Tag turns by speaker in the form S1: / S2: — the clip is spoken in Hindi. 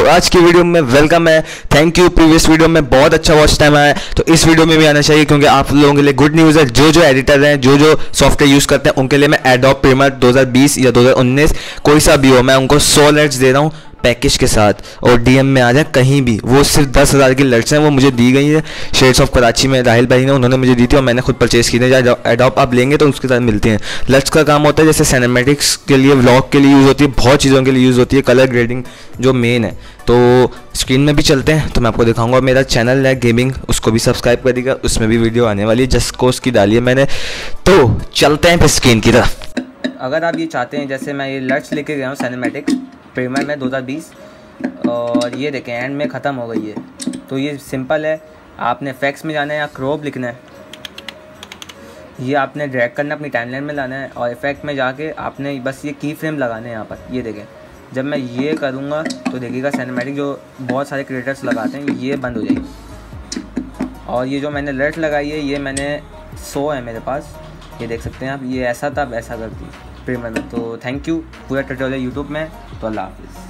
S1: आज की वीडियो में वेलकम है। थैंक यू प्रीवियस वीडियो में बहुत अच्छा वॉच टाइम आया तो इस वीडियो में भी आना चाहिए क्योंकि आप लोगों के लिए गुड न्यूज़ है। जो जो एडिटर हैं, जो जो सॉफ्टवेयर यूज़ करते हैं, उनके लिए मैं एडॉप प्रीमियर 2020 या 2019 कोई सा भी हो, मैं उनको सो लेट्स दे रहा हूँ। पैकेज के साथ और डीएम में आ जाए कहीं भी। वो सिर्फ़ दस हज़ार की लट्स हैं, वो मुझे दी गई है। शेड्स ऑफ़ कराची में राहिल भाई ने, उन्होंने मुझे दी थी और मैंने खुद परचेज की थी। एडॉप आप लेंगे तो उसके साथ मिलती हैं। लट्स का काम होता है, जैसे सैनेमेटिक्स के लिए व्लॉग के लिए यूज़ होती है, बहुत चीज़ों के लिए यूज़ होती है। कलर ग्रेडिंग जो मेन है। तो स्क्रीन में भी चलते हैं तो मैं आपको दिखाऊँगा। मेरा चैनल है गेमिंग उसको भी सब्सक्राइब करिएगा उसमें भी वीडियो आने वाली है जस्ट कोर्स की डाली है मैंने। तो चलते हैं फिर स्क्रीन की तरफ़। अगर आप ये चाहते हैं, जैसे मैं ये लट्स लेके गया हूँ सैनेमेटिक्स प्रीमियर में 2020 और ये देखें एंड में ख़त्म हो गई है। तो ये सिंपल है। आपने फैक्स में जाना है या क्रोप लिखना है, ये आपने ड्रैग करना अपनी टाइमलाइन में लाना है और इफ़ेक्ट में जाके आपने बस ये की फ्रेम लगाने हैं यहाँ पर। ये देखें, जब मैं ये करूँगा तो देखिएगा सिनेमैटिक जो बहुत सारे क्रिएटर्स लगाते हैं, ये बंद हो जाएगी। और ये जो मैंने लट लगाई है, ये मैंने सो है मेरे पास। ये देख सकते हैं आप, ये ऐसा था, अब ऐसा कर दी प्रीमियर में तो थैंक यू पूरा ट्यूटोरियल यूट्यूब में तो अल्लाह हाफिज़।